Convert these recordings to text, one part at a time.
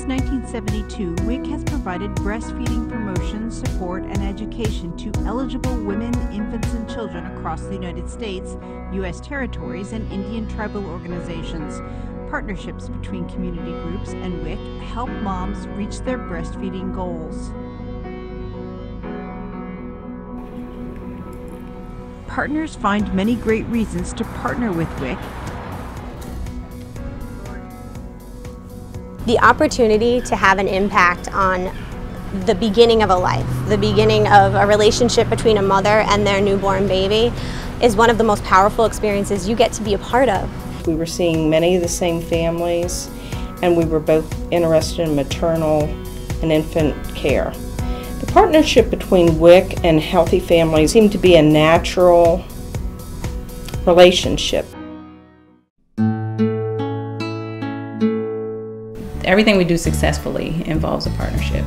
Since 1972, WIC has provided breastfeeding promotion, support, and education to eligible women, infants, and children across the United States, U.S. territories, and Indian tribal organizations. Partnerships between community groups and WIC help moms reach their breastfeeding goals. Partners find many great reasons to partner with WIC the opportunity to have an impact on the beginning of a life, the beginning of a relationship between a mother and their newborn baby is one of the most powerful experiences you get to be a part of. We were seeing many of the same families and we were both interested in maternal and infant care. The partnership between WIC and Healthy Families seemed to be a natural relationship. Everything we do successfully involves a partnership.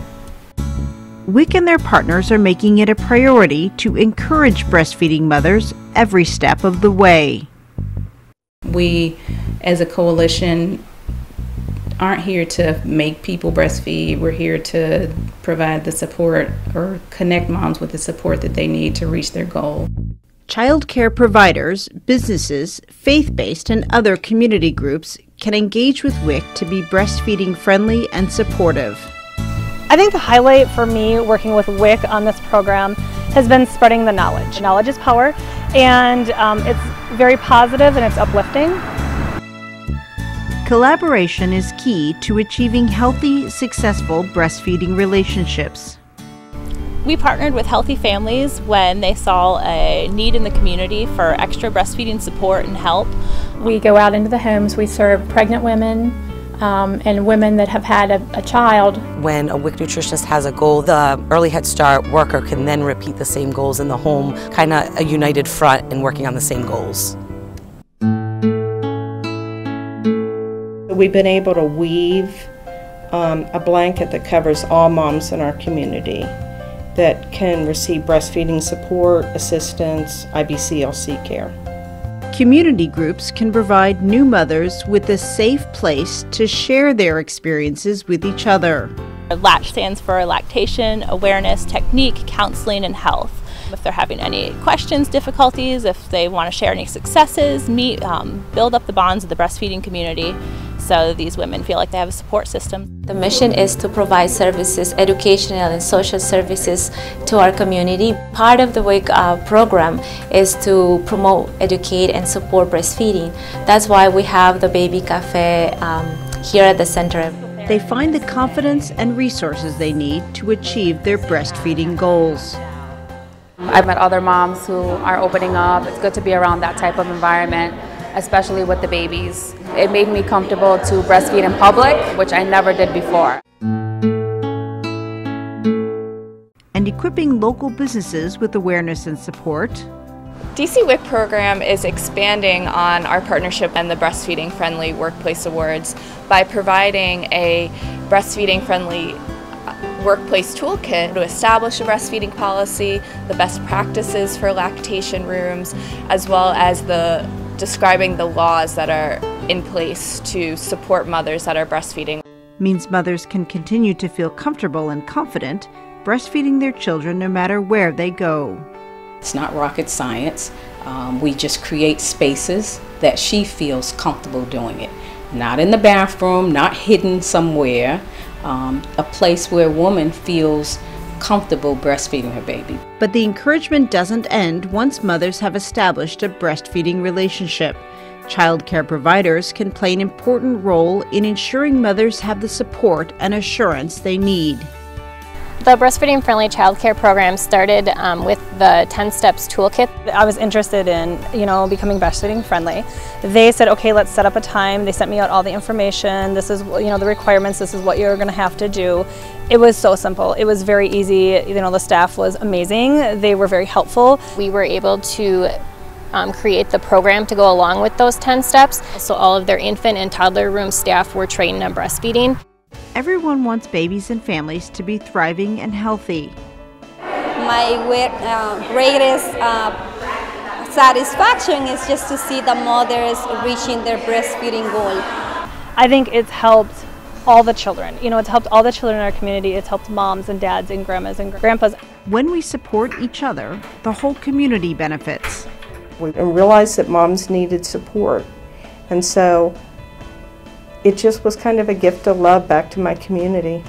WIC and their partners are making it a priority to encourage breastfeeding mothers every step of the way. We, as a coalition, aren't here to make people breastfeed. We're here to provide the support or connect moms with the support that they need to reach their goal. Child care providers, businesses, faith based, and other community groups can engage with WIC to be breastfeeding friendly and supportive. I think the highlight for me working with WIC on this program has been spreading the knowledge. Knowledge is power, and um, it's very positive and it's uplifting. Collaboration is key to achieving healthy, successful breastfeeding relationships. We partnered with Healthy Families when they saw a need in the community for extra breastfeeding support and help. We go out into the homes, we serve pregnant women, um, and women that have had a, a, child. When a WIC nutritionist has a goal, the early Head Start worker can then repeat the same goals in the home, kind of a united front in working on the same goals. We've been able to weave um, a blanket that covers all moms in our community that can receive breastfeeding support, assistance, IBCLC care. Community groups can provide new mothers with a safe place to share their experiences with each other. LATCH stands for Lactation, Awareness, Technique, Counseling, and Health. If they're having any questions, difficulties, if they want to share any successes, meet, um, build up the bonds of the breastfeeding community so these women feel like they have a support system. The mission is to provide services, educational and social services to our community. Part of the WIC uh, program is to promote, educate and support breastfeeding. That's why we have the Baby Cafe um, here at the center. They find the confidence and resources they need to achieve their breastfeeding goals. I've met other moms who are opening up. It's good to be around that type of environment especially with the babies. It made me comfortable to breastfeed in public, which I never did before. And equipping local businesses with awareness and support. DC WIC program is expanding on our partnership and the Breastfeeding Friendly Workplace Awards by providing a breastfeeding friendly uh, workplace toolkit to establish a breastfeeding policy, the best practices for lactation rooms, as well as the describing the laws that are in place to support mothers that are breastfeeding. Means mothers can continue to feel comfortable and confident breastfeeding their children no matter where they go. It's not rocket science. Um, we just create spaces that she feels comfortable doing it. Not in the bathroom, not hidden somewhere, um, a place where a woman feels comfortable breastfeeding her baby. But the encouragement doesn't end once mothers have established a breastfeeding relationship. Child care providers can play an important role in ensuring mothers have the support and assurance they need. The Breastfeeding Friendly Childcare Program started um, with the 10 Steps Toolkit. I was interested in, you know, becoming breastfeeding friendly. They said, okay, let's set up a time. They sent me out all the information. This is, you know, the requirements. This is what you're going to have to do. It was so simple. It was very easy. You know, the staff was amazing. They were very helpful. We were able to um, create the program to go along with those 10 steps. So all of their infant and toddler room staff were trained on breastfeeding. Everyone wants babies and families to be thriving and healthy. My uh, greatest uh, satisfaction is just to see the mothers reaching their breastfeeding goal. I think it's helped all the children. You know, it's helped all the children in our community. It's helped moms and dads and grandmas and grandpas. When we support each other, the whole community benefits. We realized that moms needed support. And so it just was kind of a gift of love back to my community.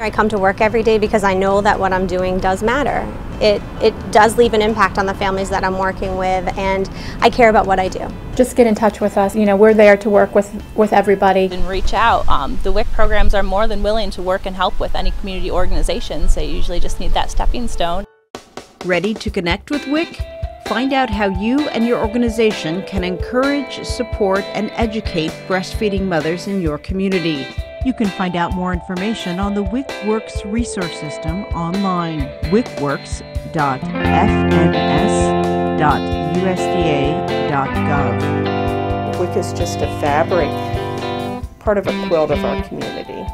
I come to work every day because I know that what I'm doing does matter. It, it does leave an impact on the families that I'm working with and I care about what I do. Just get in touch with us. You know, we're there to work with, with everybody. And reach out. Um, the WIC programs are more than willing to work and help with any community organizations. They usually just need that stepping stone. Ready to connect with WIC? Find out how you and your organization can encourage, support, and educate breastfeeding mothers in your community. You can find out more information on the WICWorks resource system online, wicworks.fns.usda.gov. WIC is just a fabric, part of a quilt of our community.